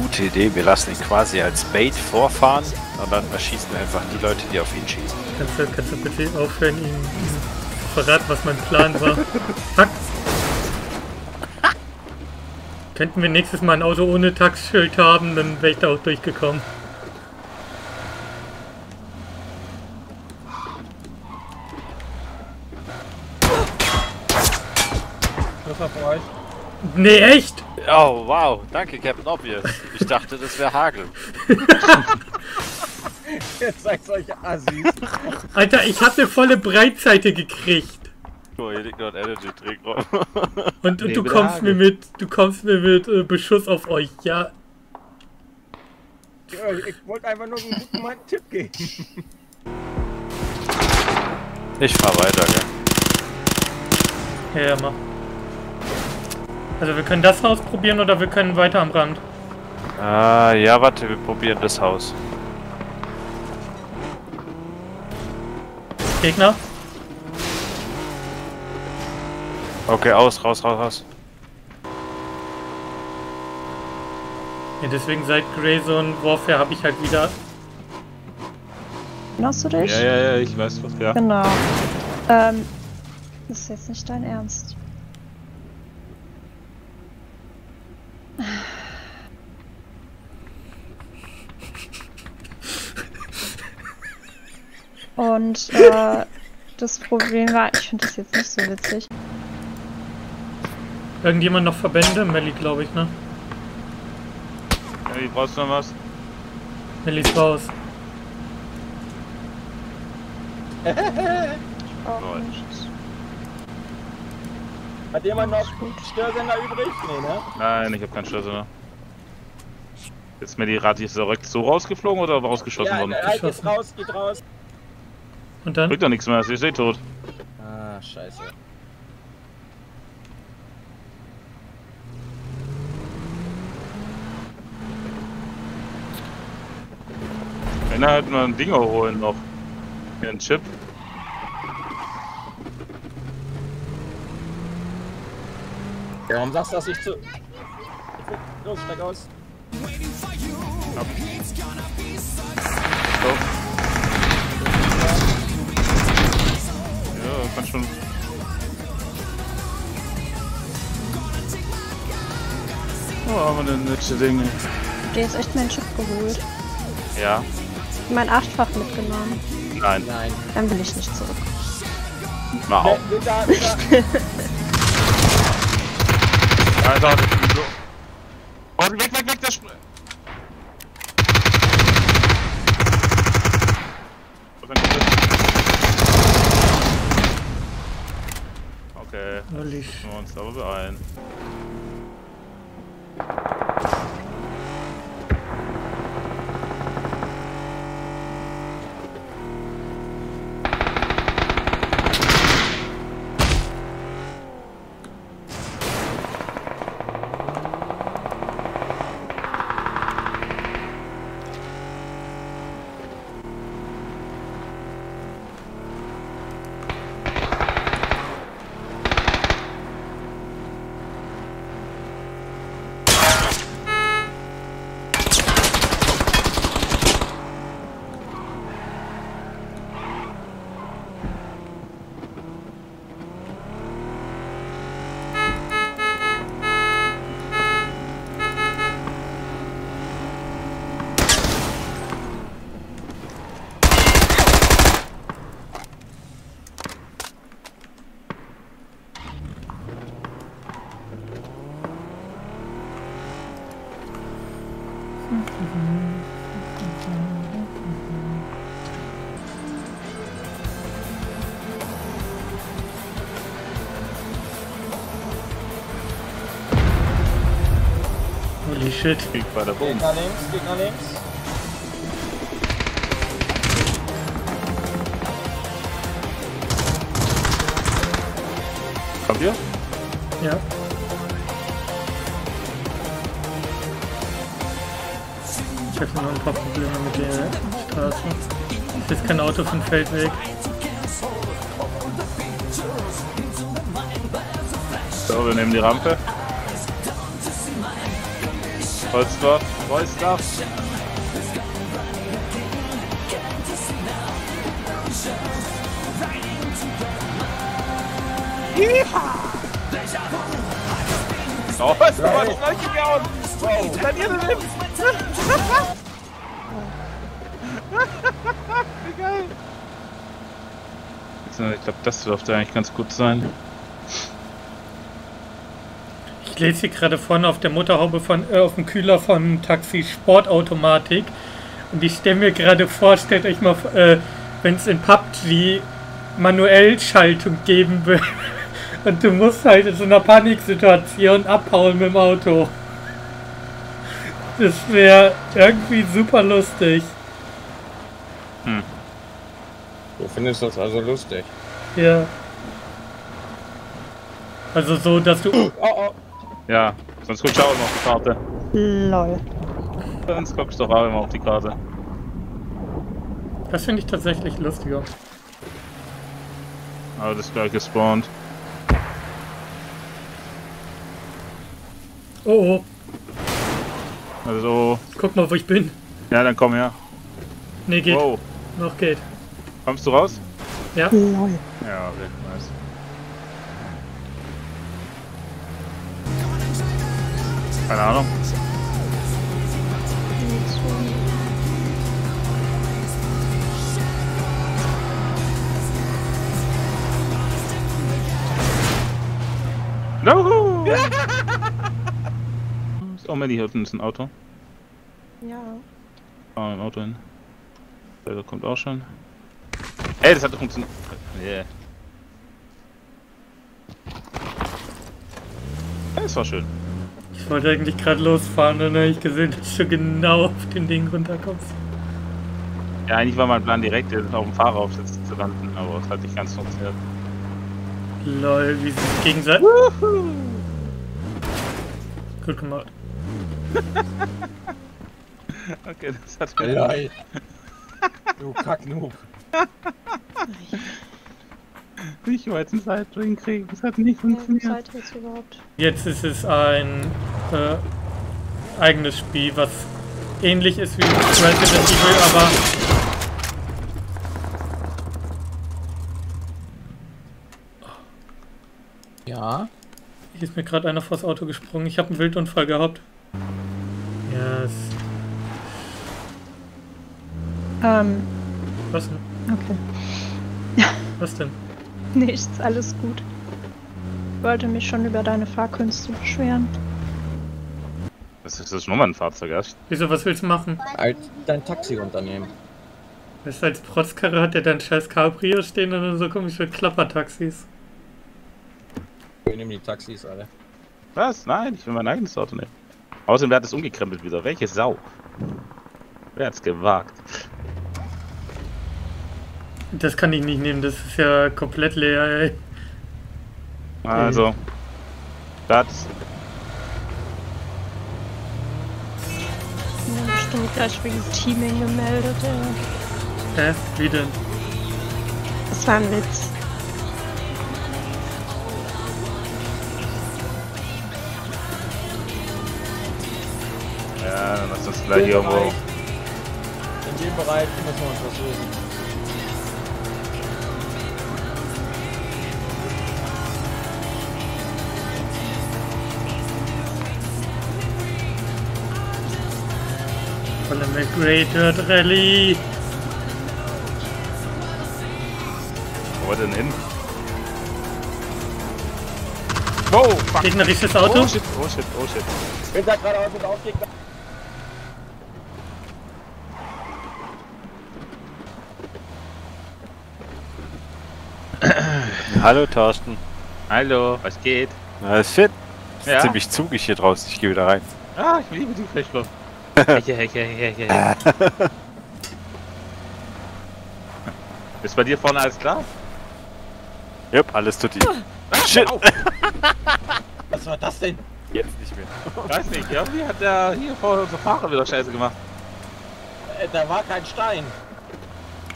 Gute Idee, wir lassen ihn quasi als Bait vorfahren und dann erschießen wir einfach die Leute, die auf ihn schießen. Kannst du, kannst du bitte aufhören, ihm, ihm zu verraten, was mein Plan war? Fuck! Könnten wir nächstes Mal ein Auto ohne Taxschild haben, dann wäre ich da auch durchgekommen. Grüße für euch. Nee, echt? Oh, wow. Danke, Captain Obvious. Ich dachte, das wäre Hagel. Jetzt seid solche Assis. Alter, ich hab eine volle Breitseite gekriegt. Oh, hier liegt noch ein Energy Drink rum. Und, und du kommst Hagel. mir mit, du kommst mir mit äh, Beschuss auf euch, ja. Ja, Ich wollte einfach nur einen guten Mann Tipp geben. Ich fahr weiter, gell? Ja, ja, mach. Also wir können das Haus probieren oder wir können weiter am Rand. Ah, ja, warte, wir probieren das Haus. Gegner? Okay, aus, raus, raus, raus. Ja, deswegen seit Grayzone Warfare habe ich halt wieder. Erinnerst du dich? Ja, ja, ja, ich weiß was, ja. Genau. Ähm, das ist jetzt nicht dein Ernst. Und äh, das Problem war, ich finde das jetzt nicht so witzig. Irgendjemand noch Verbände? Melly, glaube ich, ne? ja. Wie brauchst du noch was? Melly ist raus. Auch Lol. nicht. Hat jemand noch Störsender übrig? Nee, ne? Nein, ich habe keinen mehr. Ist mir die Rad jetzt direkt so rausgeflogen oder rausgeschossen Ja, worden? halt jetzt Geschossen. raus, geht raus. Und dann? Bringt doch nichts mehr, sie ist eh tot. Ah, scheiße. Wenn er halt mal ein Ding holen noch. Hier ein Chip. Ja, warum sagst du das nicht zu... Los, steig aus. So. Kann schon. Oh, haben wir denn nette Dinge. Der ist echt meinen Chip geholt. Ja, Mein achtfach mitgenommen. nein, Nein. Dann will ich nicht zurück. mal auf. Alter, so. Oh, weg, weg, weg, der Spr Was denn Okay, müssen wir uns aber beeilen. Shit. Krieg bei der Boom. Gegner links, Gegner links. Kommt ihr? Ja. Ich habe noch ein paar Probleme mit der Straße. Ist jetzt kein Auto vom Feldweg. So, wir nehmen die Rampe. Holzdorf, Wolfsdorf. Oh, was ist aber nicht durchgehauen? Wow. Kann ihr denn? Wie geil. Ich glaube, das dürfte eigentlich ganz gut sein. Ich lese hier gerade vorne auf der Motorhaube von, äh, auf dem Kühler von Taxi Sportautomatik. Und ich stelle mir gerade vor, stellt euch mal, äh, wenn es in PUBG manuell Schaltung geben will. Und du musst halt in so einer Paniksituation abhauen mit dem Auto. Das wäre irgendwie super lustig. Du findest das also lustig. Ja. Also so, dass du. Oh, oh. Ja, sonst guckst du auch immer auf die Karte. Lol. Sonst guckst du doch auch immer auf die Karte. Das finde ich tatsächlich lustiger. Aber das ist gleich gespawnt. Oh oh, Also, guck mal, wo ich bin. ja, dann komm her. Nee, geht. Wow. Noch geht. Kommst du raus? Ja. Lol. Ja, okay, nice. Keine Ahnung. No! oh, Manny, hier unten ist ein Auto. Ja. Fahren wir ein Auto hin. Der kommt auch schon. Ey, das hat doch funktioniert. Yeah. Ja, Das war schön. Ich wollte eigentlich gerade losfahren und dann habe ich gesehen, dass du genau auf den Ding runterkommst. Ja, eigentlich war mein Plan direkt auf dem Fahreraufsitz zu landen, aber es hat nicht ganz funktioniert. Lol, wie sie sich gegenseitig. Gut gemacht. Okay, das hat mir. Lol. Du Kacknoob. Ich wollte einen Sidewing kriegen, das hat nicht funktioniert. jetzt überhaupt? Jetzt ist es ein äh, eigenes Spiel, was ähnlich ist wie Resident Evil, aber Ja. hier ist mir gerade einer vors Auto gesprungen. Ich habe einen Wildunfall gehabt. Ja, yes. Ähm, was denn? okay. Was denn? Nichts, alles gut. Ich wollte mich schon über deine Fahrkünste beschweren. Das ist das Nummernfahrzeug erst. Wieso, was willst du machen? Als dein Taxiunternehmen. Weißt du, als Protzkarre hat der dann scheiß Cabrio stehen und dann so komische Klappertaxis. Wir nehmen die Taxis alle. Was? Nein, ich will mein eigenes Auto nehmen. Außerdem, wer hat es umgekrempelt wieder? Welche Sau? Wer hat's gewagt? Das kann ich nicht nehmen, das ist ja komplett leer, ey. Also. Das. Ja, bestimmt gleich wegen Teaming gemeldet, ey. Hä? Wie denn? Das war ein Witz. Ja, dann lass uns gleich irgendwo. In dem Bereich müssen wir uns versuchen. Volle McGrated Rally. Wo denn hin? Wow, fuck. Gegnerisches Auto. Oh shit, oh shit, oh shit. Bin da geradeaus und aufgegeben. Hallo Thorsten. Hallo, was geht? Na, ist fit. Ist Ja. ziemlich zugig hier draußen. Ich gehe wieder rein. Ah, ich liebe die Frischluft. Ist bei dir vorne alles klar? Jupp, alles tut die. Shit! Was war das denn? Jetzt nicht mehr. Weiß nicht, irgendwie hat der hier vor unser Fahrer wieder Scheiße gemacht. Äh, da war kein Stein.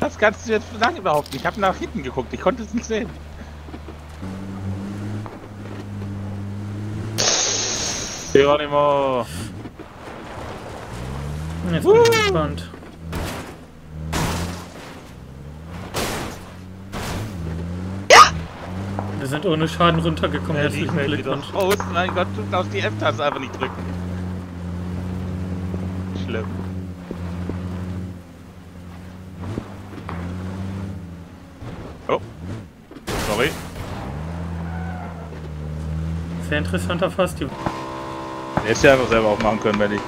Das kannst du jetzt lange behaupten. Ich habe nach hinten geguckt, ich konnte es nicht sehen. Geronimo! Jetzt bin ich gespannt. Wir sind ohne Schaden runtergekommen. Ja, Herzlichen Glückwunsch. raus. Mein Gott, du darfst die F-Taste einfach nicht drücken. Schlimm. Oh. Sorry. Sehr interessanter Fasti. Hättest du einfach selber aufmachen können, wenn ich.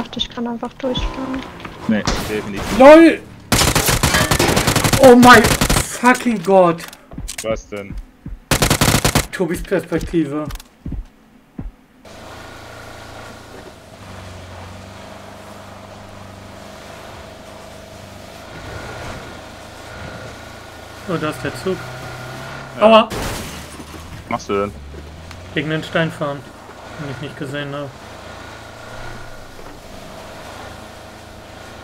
Ich dachte, ich kann einfach durchfahren. Nee, definitiv. LOL! Oh mein fucking Gott! Was denn? Tobis Perspektive. Oh, da ist der Zug. Aua! Was machst du denn? Gegen den Stein fahren. Den ich nicht gesehen habe.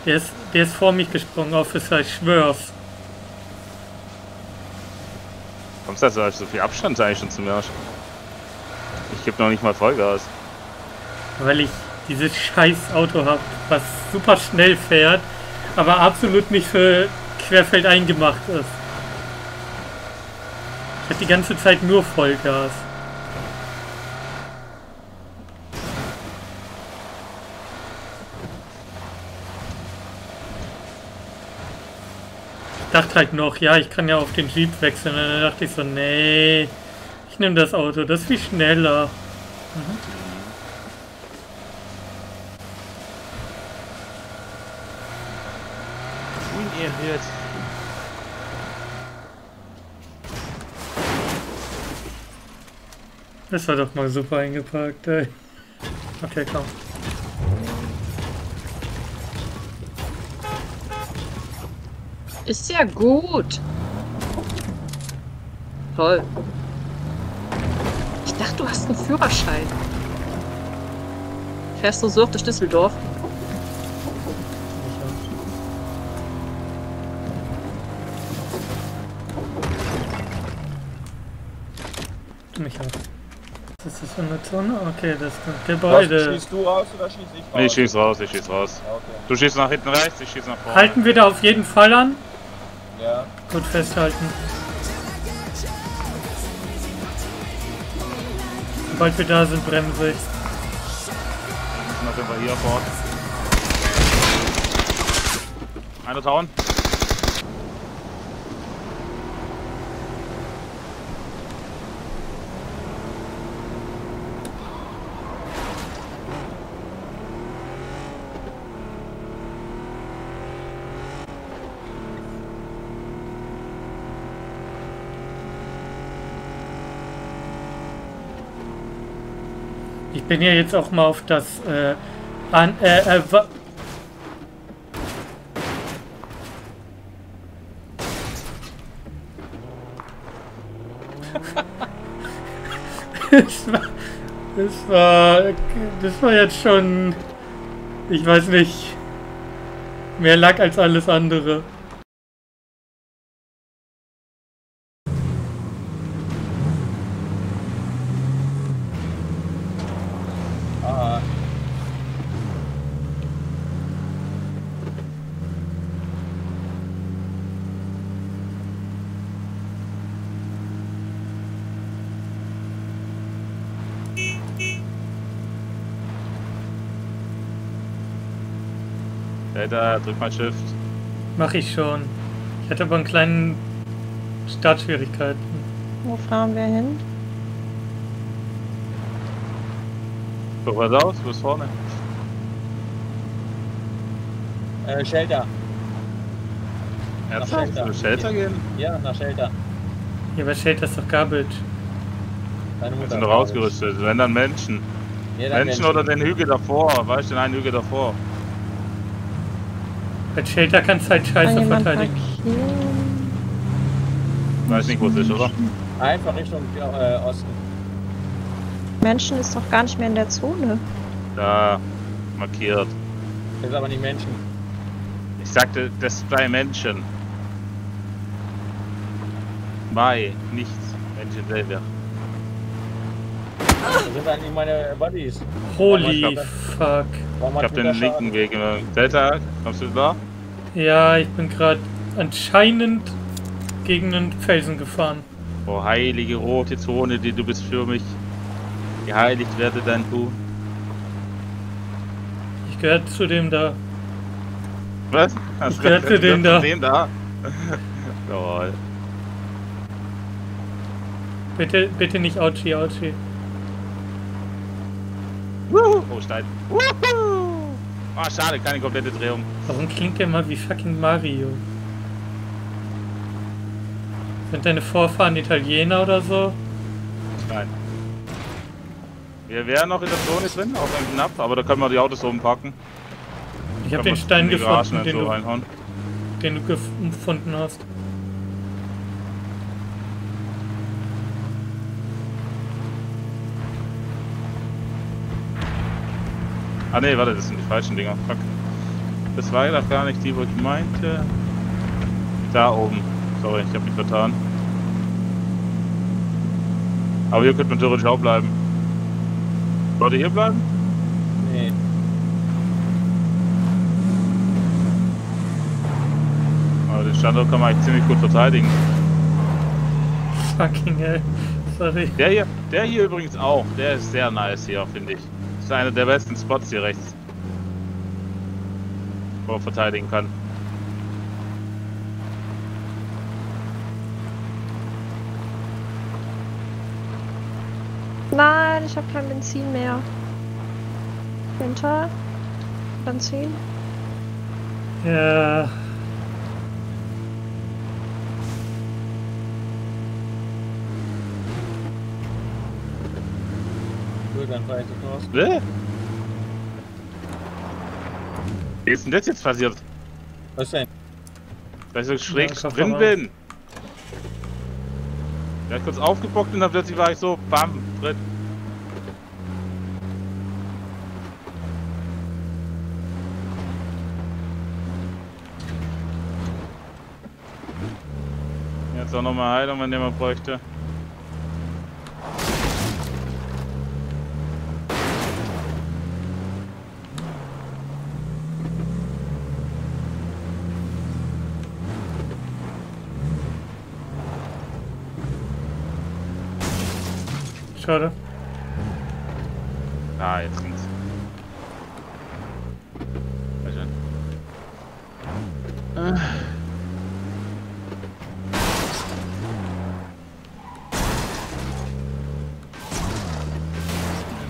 Der ist, der ist vor mich gesprungen, Officer, ich schwör's. Kommst du also so viel Abstand eigentlich schon zum Arsch? Ich geb noch nicht mal Vollgas. Weil ich dieses scheiß Auto habe, was super schnell fährt, aber absolut nicht für querfeldein gemacht ist. Ich hab die ganze Zeit nur Vollgas. Dachte halt noch, ja, ich kann ja auf den Jeep wechseln. Und dann dachte ich so, nee, ich nehme das Auto, das ist viel schneller. Unerhört. Das war doch mal super eingepackt, ey. Okay, komm. Ist ja gut. Toll. Ich dachte, du hast einen Führerschein. Fährst du so auf durch Düsseldorf? Mich ab. Was ist das für eine Zone? Okay, das ist ein Was, Gebäude. schießt du raus oder schieß ich raus? Nee, ich schieß raus, ich schieß raus. Ja, okay. Du schießt nach hinten rechts, ich schieß nach vorne. Halten wir da auf jeden Fall an. Ja. Gut festhalten. Sobald wir da sind, bremse ich. Dann sind wir hier vor Ort. Einer down. Ich bin ja jetzt auch mal auf das äh, an äh, äh, das, war, das war das war jetzt schon ich weiß nicht mehr Lack als alles andere. Alter, drück mal Shift. Mach ich schon. Ich hatte aber einen kleinen Startschwierigkeiten. Wo fahren wir hin? Guck was aus, wo ist vorne? Äh, Shelter. Ernsthaft? Shelter. Zu Shelter gehen? Ja, nach Shelter. Hier bei Shade ist doch Garbage. Deine Wir Mutter. sind doch ausgerüstet. Wenn dann Menschen. Ja, dann Menschen oder den Hügel davor. Weißt du, den einen Hügel davor. Bei Shelter kannst du halt scheiße verteidigen. Weiß nicht, wo es ist, oder? Einfach Richtung äh, Osten. Menschen ist doch gar nicht mehr in der Zone. Da markiert. Das ist aber nicht Menschen. Ich sagte, das bei Menschen. Bei, nichts. Menschen selber. Wo sind eigentlich meine Buddies? Holy fuck. Warum Ich hab den linken? Weg. Delta, kommst du da? Ja, ich bin gerade anscheinend gegen einen Felsen gefahren. Oh, heilige rote Zone, die du bist für mich. Geheiligt werde dein Tun. Ich gehöre zu dem da. Was? Hast Ich gehör zu dem da. Dem da? Jawohl. Bitte, bitte nicht Auchi, Auchi. Oh, Stein. Wuhu. Oh, schade, keine komplette Drehung. Warum klingt der mal wie fucking Mario? Sind deine Vorfahren Italiener oder so? Nein. Wir wären noch in der Zone drin, auch wenn knapp, aber da können wir die Autos oben parken. Ich habe den Stein gefunden, und den so du, den du gef- gefunden hast. Ah ne, warte, das sind die falschen Dinger. Fuck. Das war ja doch gar nicht die, wo ich meinte. Da oben. Sorry, ich habe mich vertan. Aber hier könnte man theoretisch auch bleiben. Wollt ihr hier bleiben? Nee. Aber den Standort kann man eigentlich ziemlich gut verteidigen. Fucking hell. Sorry. Der hier, der hier übrigens auch. Der ist sehr nice hier, finde ich. Das ist einer der besten Spots hier rechts. Wo man verteidigen kann. Nein, ich habe kein Benzin mehr. Winter. Benzin. Ja. Das raus. Bäh. Wie ist denn das jetzt passiert? Was denn? Weil ich so schräg Ja, drin bin. Ich kurz aufgebockt und dann plötzlich war ich so, bam, drin. Jetzt auch nochmal Heilung, wenn jemand bräuchte. Schade. Ah, jetzt. Sehr schön.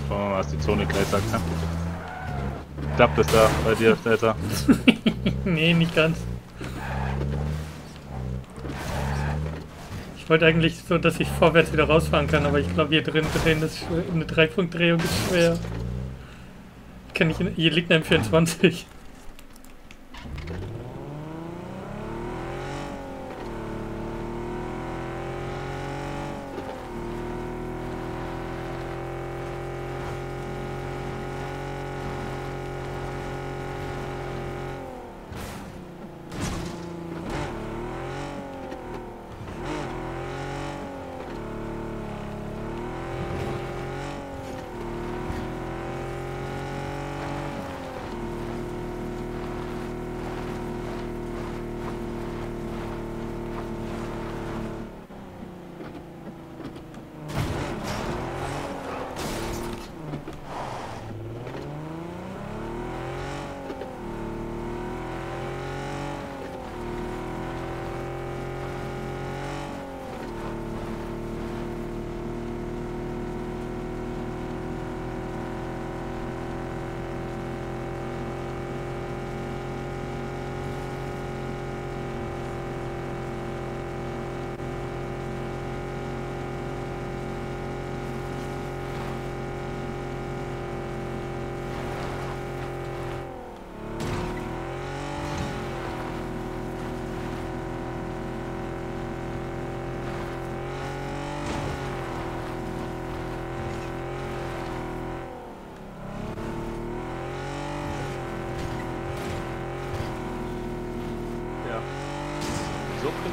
Schauen wir mal, was die Zone gleich sagt. Ne? Klappt es da bei dir, Delta? nee, nicht ganz. Ich wollte eigentlich so, dass ich vorwärts wieder rausfahren kann, aber ich glaube hier drin drehen ist eine Dreipunktdrehung ist schwer. Kann ich, hier liegt eine M24.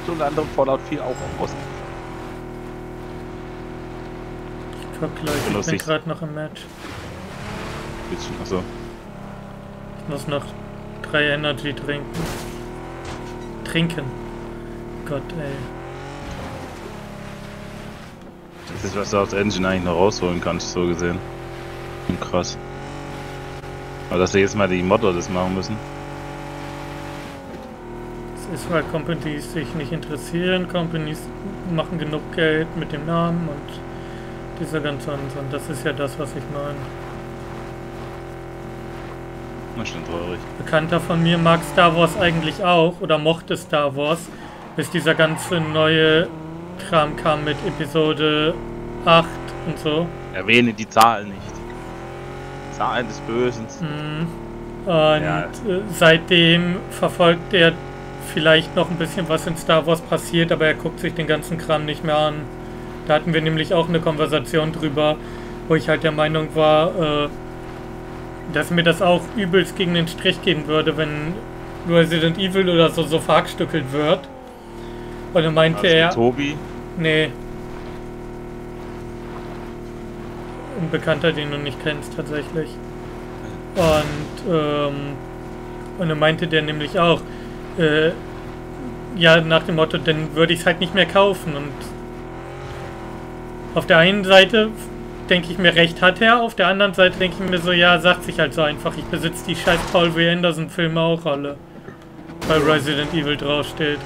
So könnte unter anderem Fallout 4 auch aussehen. Ich Guck Leute, ich bin gerade noch im Match. Bisschen, achso. Ich muss noch drei Energy trinken. Trinken. Gott, ey. Das ist, was du aus Engine eigentlich noch rausholen kannst, so gesehen. Hm, krass. Aber dass wir jetzt mal die Modder das machen müssen. Ist, weil Companies sich nicht interessieren. Companies machen genug Geld mit dem Namen und dieser ganze Unsinn. Das ist ja das, was ich meine. Na, schon traurig. Bekannter von mir mag Star Wars eigentlich auch oder mochte Star Wars, bis dieser ganze neue Kram kam mit Episode 8 und so. Erwähne die Zahlen nicht. Zahlen des Bösen. Mhm. Und Ja. äh, seitdem verfolgt er vielleicht noch ein bisschen, was in Star Wars passiert, aber er guckt sich den ganzen Kram nicht mehr an. Da hatten wir nämlich auch eine Konversation drüber, wo ich halt der Meinung war, äh, dass mir das auch übelst gegen den Strich gehen würde, wenn Resident Evil oder so so verhackstückelt wird. Und dann meinte Also er, Tobi. nee. Ein Bekannter, den du nicht kennst, tatsächlich. Und, ähm, und dann meinte der nämlich auch, äh, ja, nach dem Motto, dann würde ich es halt nicht mehr kaufen. Und auf der einen Seite denke ich mir, recht hat er, auf der anderen Seite denke ich mir so, ja, sagt sich halt so einfach, ich besitze die scheiß Paul W. Anderson Filme auch alle. Weil Resident Evil draufsteht.